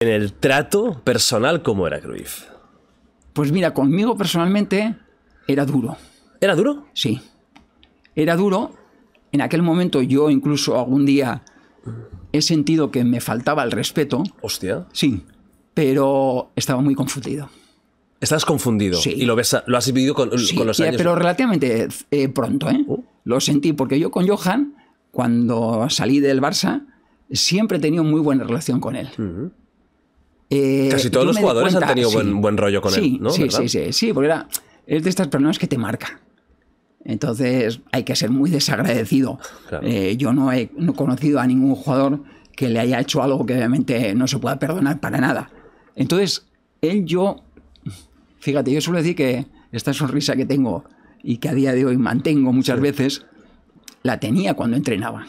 En el trato personal, ¿cómo era Cruyff? Pues mira, conmigo personalmente era duro. ¿Era duro? Sí. Era duro. En aquel momento yo incluso algún día he sentido que me faltaba el respeto. Hostia. Sí. Pero estaba muy confundido. Estás confundido. Sí. Y lo, ves, lo has vivido con, Sí, con los años. pero relativamente eh, pronto, ¿eh? Oh. Lo sentí porque yo con Johan, cuando salí del Barça, siempre he tenido muy buena relación con él. Eh, Casi todos los jugadores han tenido buen- buen rollo con Sí, él, ¿no? Sí, ¿Verdad? sí, sí, sí, porque era, es de estas personas que te marca. Entonces hay que ser muy desagradecido. Claro. Eh, yo no he, no he conocido a ningún jugador que le haya hecho algo que obviamente no se pueda perdonar para nada. Entonces, él, yo, fíjate, yo suelo decir que esta sonrisa que tengo y que a día de hoy mantengo muchas veces, la tenía cuando entrenaba.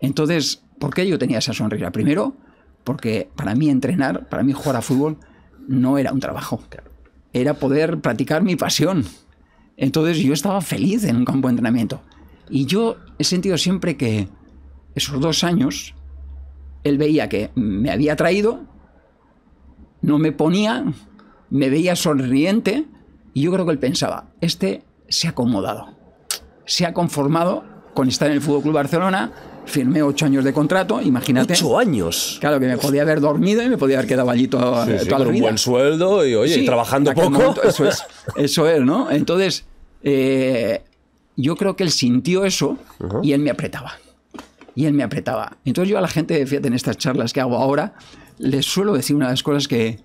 Entonces, ¿por qué yo tenía esa sonrisa? Primero, porque para mí entrenar, para mí jugar a fútbol, no era un trabajo. Era poder practicar mi pasión. Entonces yo estaba feliz en un campo de entrenamiento. Y yo he sentido siempre que esos dos años, él veía que me había traído, no me ponía, me veía sonriente, y yo creo que él pensaba, este se ha acomodado, se ha conformado con estar en el Fútbol Club Barcelona, firmé ocho años de contrato, imagínate. Ocho años. Claro que me podía haber dormido y me podía haber quedado allí toda, Sí, sí, toda con la un vida. buen sueldo y, oye, y Sí, trabajando en aquel poco. momento, eso es, eso es, ¿no? Entonces, eh, yo creo que él sintió eso y él me apretaba. Y él me apretaba. Entonces yo a la gente, fíjate, en estas charlas que hago ahora, les suelo decir una de las cosas que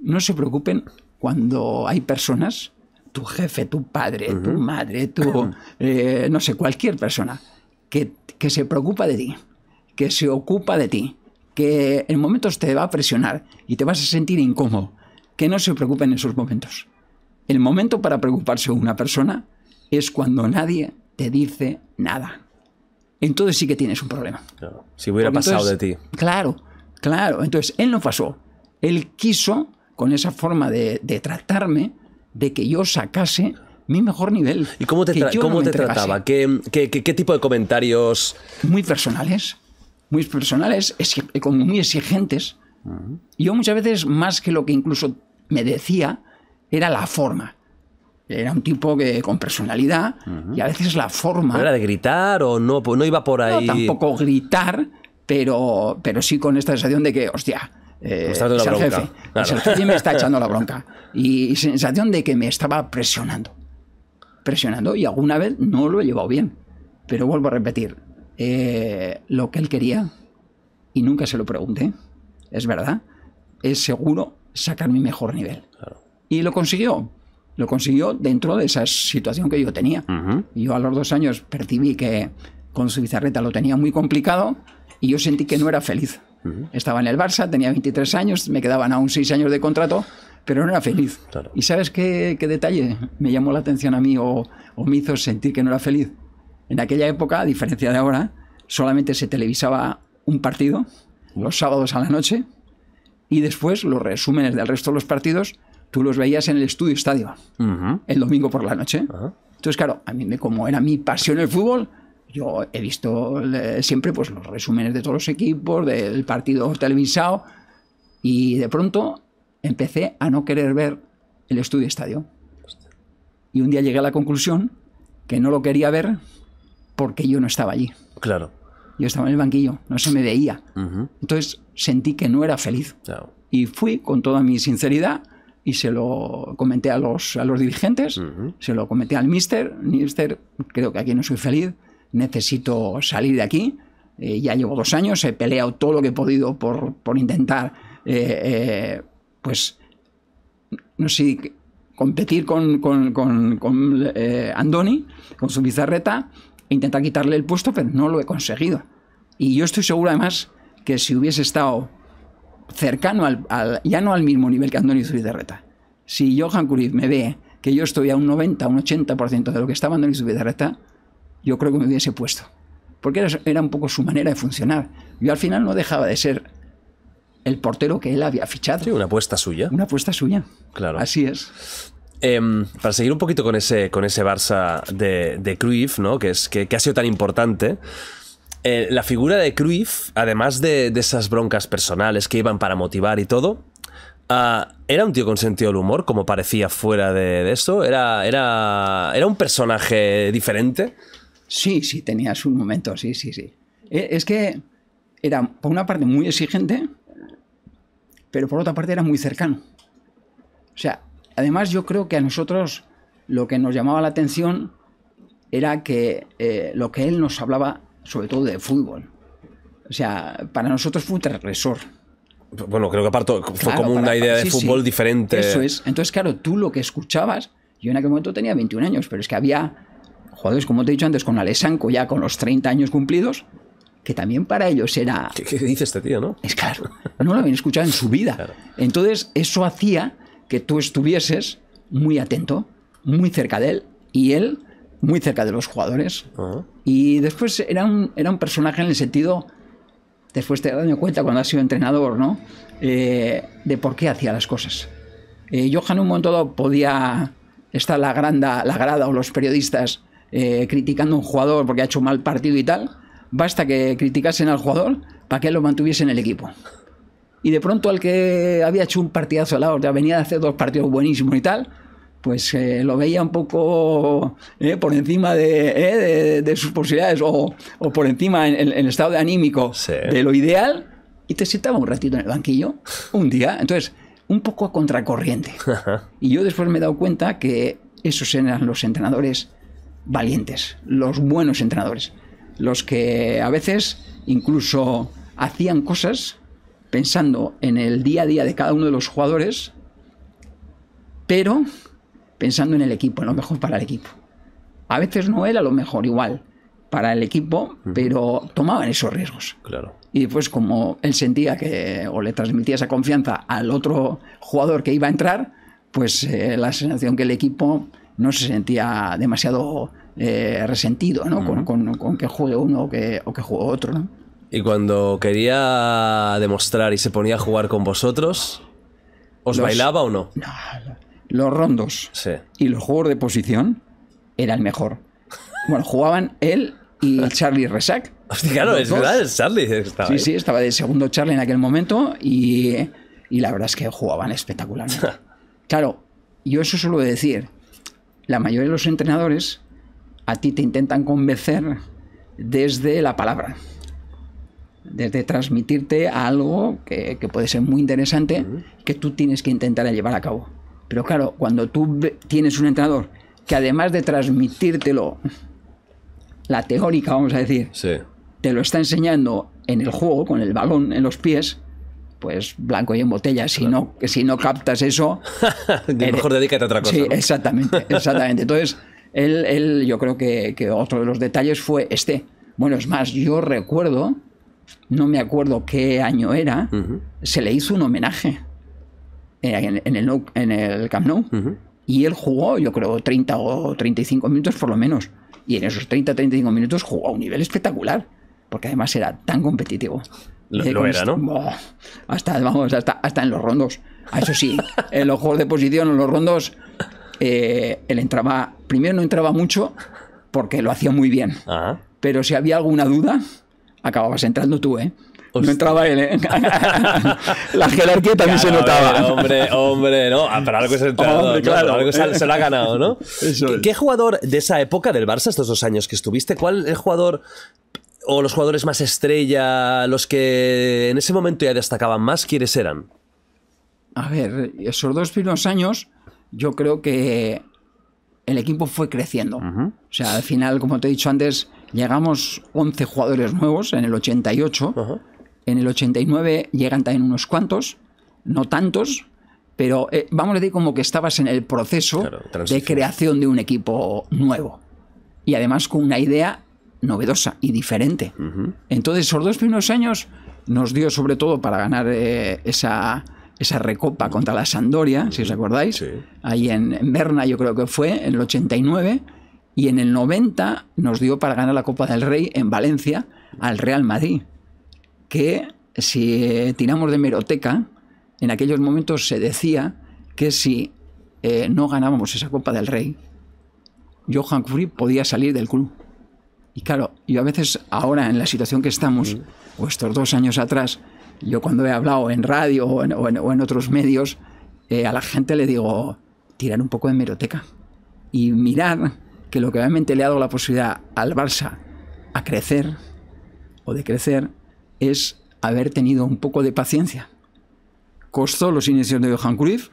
no se preocupen cuando hay personas, tu jefe, tu padre, tu madre, tu, eh, no sé, cualquier persona, que, que se preocupa de ti, que se ocupa de ti, que en momentos te va a presionar y te vas a sentir incómodo, que no se preocupen en esos momentos. El momento para preocuparse una persona es cuando nadie te dice nada. Entonces sí que tienes un problema. Claro, Si hubiera Porque pasado entonces- de ti. Claro, claro. Entonces, él no pasó. Él quiso, con esa forma de, de tratarme, de que yo sacase mi mejor nivel. ¿Y cómo te, tra- no cómo me te trataba? ¿Qué, qué, qué- tipo de comentarios? Muy personales. Muy personales, como muy exigentes. Yo muchas veces, más que lo que incluso me decía, era la forma. Era un tipo que con personalidad y a veces la forma... ¿Era de gritar o no? No iba por No, ahí. tampoco gritar, pero, pero sí con esta sensación de que, hostia, eh, es el bronca. jefe. Claro. Es el jefe me está echando la bronca. Y sensación de que me estaba presionando. Presionando. Y alguna vez no lo he llevado bien. Pero vuelvo a repetir. eh, lo que él quería, y nunca se lo pregunté, es verdad, es seguro sacar mi mejor nivel. Y lo consiguió. Lo consiguió dentro de esa situación que yo tenía. Y Yo a los dos años percibí que con su bizarreta lo tenía muy complicado y yo sentí que no era feliz. Estaba en el Barça, tenía 23 años, me quedaban aún 6 años de contrato, pero no era feliz. Claro. ¿Y sabes qué, qué detalle me llamó la atención a mí o, o me hizo sentir que no era feliz? En aquella época, a diferencia de ahora, solamente se televisaba un partido los sábados a la noche y después los resúmenes del resto de los partidos tú los veías en el estudio estadio el domingo por la noche. Ajá. Entonces, claro, a mí como era mi pasión el fútbol, yo he visto eh, siempre pues, los resúmenes de todos los equipos, del partido televisado, y de pronto empecé a no querer ver el estudio estadio. Y un día llegué a la conclusión que no lo quería ver porque yo no estaba allí. Claro. Yo estaba en el banquillo, no se me veía. Ujú. Entonces sentí que no era feliz. Claro. Y fui con toda mi sinceridad y se lo comenté a los, a los dirigentes, se lo comenté al mister. Mister, creo que aquí no soy feliz, necesito salir de aquí. Eh, ya llevo dos años, he peleado todo lo que he podido por, por intentar, eh, eh, pues, no sé, competir con, con, con- con, Andoni, con su bizarreta, e intentar quitarle el puesto, pero no lo he conseguido. Y yo estoy seguro además que si hubiese estado cercano al, al- ya no al mismo nivel que Andoni Zubizarreta. Si Johan Cruyff me ve que yo estoy a un 90, un 80% de lo que estaba Andoni Zubizarreta, yo creo que me hubiese puesto. Porque era, era un poco su manera de funcionar. Yo al final no dejaba de ser el portero que él había fichado. Sí, una apuesta suya. Una apuesta suya. Claro. Así es. Em, para seguir un poquito con ese, con ese Barça de, de Cruyff, ¿no? que, es, que, que ha sido tan importante, eh, la figura de Cruyff, además de, de esas broncas personales que iban para motivar y todo, ah, ¿era un tío con sentido del humor, como parecía fuera de, de esto? ¿Era, era, ¿Era un personaje diferente? Sí, sí, tenía su momento, sí, sí, sí. Eh, Es que era, por una parte, muy exigente, pero por otra parte era muy cercano. O sea, además yo creo que a nosotros lo que nos llamaba la atención era que eh, lo que él nos hablaba, sobre todo de fútbol. O sea, para nosotros fue un transgresor. Bueno, creo que parto, fue Claro, como una para- idea de sí, sí. fútbol diferente. Eso es. Entonces, claro, tú lo que escuchabas, yo en aquel momento tenía 21 años, pero es que había jugadores, como te he dicho antes, con Alessanco ya con los 30 años cumplidos, que también para ellos era... ¿Qué, qué dice este tío, no? Es claro, no lo habían escuchado en su vida. Claro. Entonces, eso hacía que tú estuvieses muy atento, muy cerca de él, y él muy cerca de los jugadores. Ajá. Y después era un, era un personaje en el sentido, después te das cuenta cuando has sido entrenador, ¿no? Eh, de por qué hacía las cosas. Eh, Johan en un momento dado podía estar la, granda, la grada o los periodistas eh, criticando a un jugador porque ha hecho mal partido y tal. Basta que criticasen al jugador para que lo mantuviese en el equipo. Y de pronto al que había hecho un partidazo al lado, venía de hacer dos partidos buenísimos y tal, pues eh, lo veía un poco eh, por encima de, eh, de- de sus posibilidades o, o por encima en, en- estado de anímico Sí. de lo ideal y te sentaba un ratito en el banquillo un día. Entonces, un poco a contracorriente. Y yo después me he dado cuenta que esos eran los entrenadores valientes, los buenos entrenadores, los que a veces incluso hacían cosas pensando en el día a día de cada uno de los jugadores, pero pensando en el equipo, en lo mejor para el equipo. A veces no era lo mejor igual para el equipo, pero tomaban esos riesgos. Claro. Y después, como él sentía que o le transmitía esa confianza al otro jugador que iba a entrar, pues eh, la sensación que el equipo no se sentía demasiado eh, resentido ¿no? con, con- con que juegue uno o que, o que juegue otro. ¿no? Y cuando quería demostrar y se ponía a jugar con vosotros, ¿os Los- bailaba o no? No, los rondos Sí. y los juegos de posición era el mejor. Bueno, jugaban él y Charlie Resac. Hostia, claro, es dos. verdad, es Charlie. estaba Sí, ahí. sí, estaba de segundo Charlie en aquel momento y, y la verdad es que jugaban espectacularmente. claro, yo eso suelo decir, la mayoría de los entrenadores a ti te intentan convencer desde la palabra, desde transmitirte algo que, que puede ser muy interesante que tú tienes que intentar llevar a cabo. Pero claro, cuando tú tienes un entrenador que además de transmitírtelo, la teórica, vamos a decir, Sí. te lo está enseñando en el juego, con el balón en los pies, pues blanco y en botella. Si no, si no captas eso. Mejor dedícate a otra cosa. Sí, ¿no? exactamente, exactamente. Entonces, él, él, yo creo que, que otro de los detalles fue este. Bueno, es más, yo recuerdo, no me acuerdo qué año era, se le hizo un homenaje en, en el, en el Camp Nou. Y él jugó, yo creo, 30 o 35 minutos por lo menos. Y en esos 30 35 minutos jugó a un nivel espectacular. Porque además era tan competitivo. Lo- con era, ¿no? Hasta, vamos, hasta, hasta en los rondos. Ah, Eso sí, en los juegos de posición, en los rondos, eh, él entraba, primero no entraba mucho porque lo hacía muy bien. Ajá. Pero si había alguna duda, acababas entrando tú, ¿eh? Hostia. No entraba él, ¿eh? La jerarquía también se notaba. ver, hombre, hombre, ¿no? Ah, pero algo es se, se lo ha ganado, ¿no? Eso ¿Qué, es. qué jugador de esa época del Barça, estos dos años que estuviste, cuál el jugador o los jugadores más estrella, los que en ese momento ya destacaban más, quiénes eran? A ver, esos dos primeros años, yo creo que el equipo fue creciendo. O sea, al final, como te he dicho antes, llegamos 11 jugadores nuevos en el 88. Ajá. En el 89 llegan también unos cuantos, no tantos, pero eh, vamos a decir como que estabas en el proceso Claro, de creación de un equipo nuevo. Y además con una idea novedosa y diferente. Entonces, esos dos primeros años nos dio sobre todo para ganar eh, esa, esa recopa contra la Sandoria, si os acordáis, Sí. ahí en, en Berna yo creo que fue, en el 89, y en el 90 nos dio para ganar la Copa del Rey en Valencia al Real Madrid, que si eh, tiramos de meroteca, en aquellos momentos se decía que si eh, no ganábamos esa Copa del Rey, Johan Cruyff podía salir del club. Y claro, yo a veces ahora en la situación que estamos, o estos dos años atrás, yo cuando he hablado en radio o en, o en- o en otros medios, eh, a la gente le digo, tirar un poco de meroteca y mirar que lo que realmente le ha dado la posibilidad al Barça a crecer o de crecer es haber tenido un poco de paciencia. Costó los inicios de Johan Cruyff,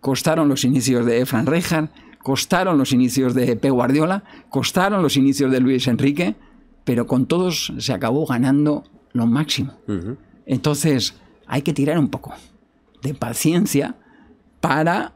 costaron los inicios de Fran Rijkaard, costaron los inicios de Pep Guardiola, costaron los inicios de Luis Enrique, pero con todos se acabó ganando lo máximo. Entonces, hay que tirar un poco de paciencia para,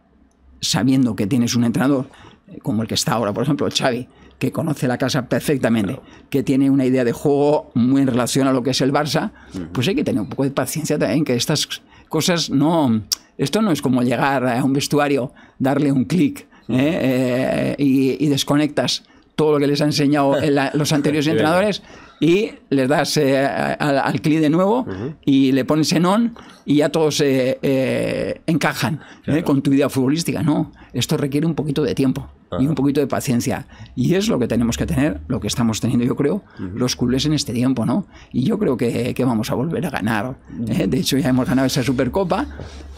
sabiendo que tienes un entrenador eh, como el que está ahora, por ejemplo, Xavi, que conoce la casa perfectamente, que tiene una idea de juego muy en relación a lo que es el Barça, pues hay que tener un poco de paciencia también, que estas cosas no... Esto no es como llegar a un vestuario, darle un clic ¿eh? Eh, y, y desconectas todo lo que les ha enseñado la- los anteriores entrenadores y les das eh, al, al clic de nuevo y le pones en on y ya todos eh, eh, encajan ¿eh? con tu idea futbolística. No, esto requiere un poquito de tiempo y un poquito de paciencia. Y es lo que tenemos que tener, lo que estamos teniendo, yo creo, los culés en este tiempo, ¿no? Y yo creo que, que vamos a volver a ganar. ¿eh? De hecho, ya hemos ganado esa Supercopa,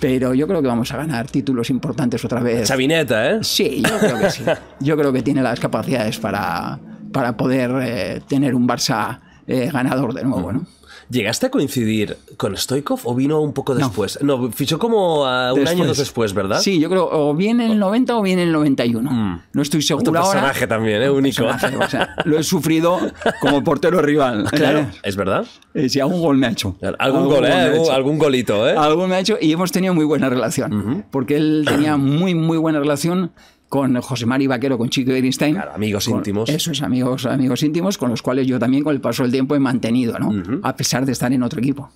pero yo creo que vamos a ganar títulos importantes otra vez. Chavineta, ¿eh? Sí, yo creo que sí. Yo creo que tiene las capacidades para, para poder eh, tener un Barça eh, ganador de nuevo, ¿no? ¿Llegaste a coincidir con Stoikov o vino un poco después? No, fichó como a un año o dos después, ¿verdad? Sí, yo creo o bien en el 90 o bien en el 91. No estoy seguro Otro ahora. personaje también, ¿eh? Único. Personaje, o sea, lo he sufrido como portero rival. Claro, es verdad. Eh, si algún gol me ha hecho. Algún gol, ¿eh? algún golito, ¿eh? Algún me ha hecho y hemos tenido muy buena relación. Porque él tenía muy, muy buena relación con José Mari Vaquero, con Chico Bernstein. Claro, amigos Con- íntimos. Eso es, amigos, amigos íntimos, con los cuales yo también con el paso del tiempo he mantenido, ¿no? A pesar de estar en otro equipo.